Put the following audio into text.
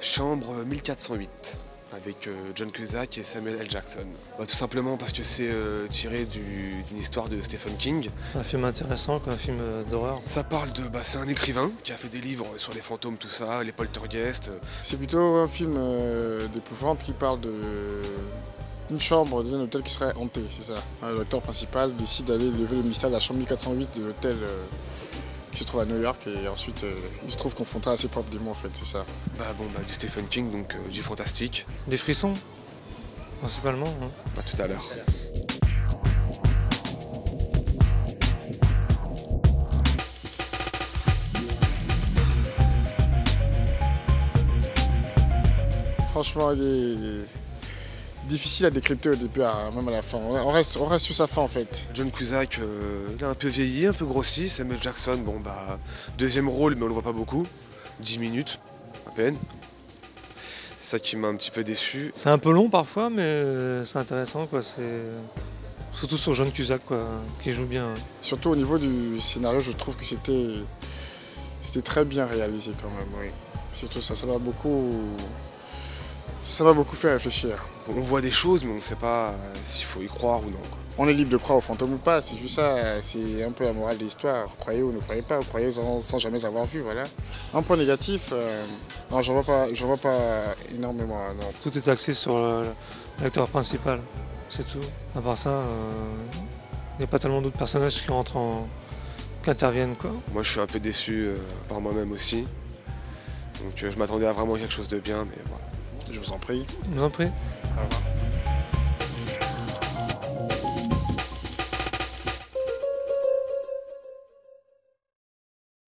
Chambre 1408 avec euh, John Cusack et Samuel L. Jackson. Bah, tout simplement parce que c'est euh, tiré du- d'une histoire de Stephen King. Un film intéressant, quoi, un film euh, d'horreur. Ça parle de. Bah, c'est un écrivain qui a fait des livres sur les fantômes, tout ça, les poltergeists. C'est plutôt un film euh, d'épouvante qui parle de une chambre d'un hôtel qui serait hanté, c'est ça. L'acteur principal décide d'aller lever le mystère de la chambre 1408 de l'hôtel euh, qui se trouve à New York et ensuite euh, il se trouve confronté à ses propres démons en fait, c'est ça. Bah bon, bah, du Stephen King, donc euh, du fantastique. Des frissons, principalement. hein. Pas tout à l'heure. Franchement, il est difficile à décrypter au début, à- même à la fin. On reste, on reste sur sa fin en fait. John Cusack, euh, il a un peu vieilli, un peu grossi. Samuel Jackson, bon bah, deuxième rôle, mais on le voit pas beaucoup. 10 minutes, à peine. C'est ça qui m'a un petit peu déçu. C'est un peu long parfois, mais euh, c'est intéressant. Quoi. C'est... Surtout sur John Cusack, quoi, qui joue bien. Surtout au niveau du scénario, je trouve que c'était c'était très bien réalisé quand même. Oui. Surtout ça, ça m'a beaucoup ça m'a beaucoup fait réfléchir. On voit des choses, mais on ne sait pas euh, s'il faut y croire ou non. On est libre de croire aux fantômes ou pas, c'est juste ça, c'est un peu la morale de l'histoire. Croyez ou ne croyez pas, croyez sans, sans jamais avoir vu, voilà. Un point négatif, euh, non, j'en vois pas, j'en vois pas énormément, non. Tout est axé sur l'acteur principal, c'est tout. À part ça, il n'y a pas tellement d'autres personnages qui rentrent en. qui interviennent. Quoi. Moi, je suis un peu déçu euh, par moi-même aussi. Donc, euh, je m'attendais à vraiment quelque chose de bien, mais voilà. Je vous en prie. Je vous en prie. Au revoir.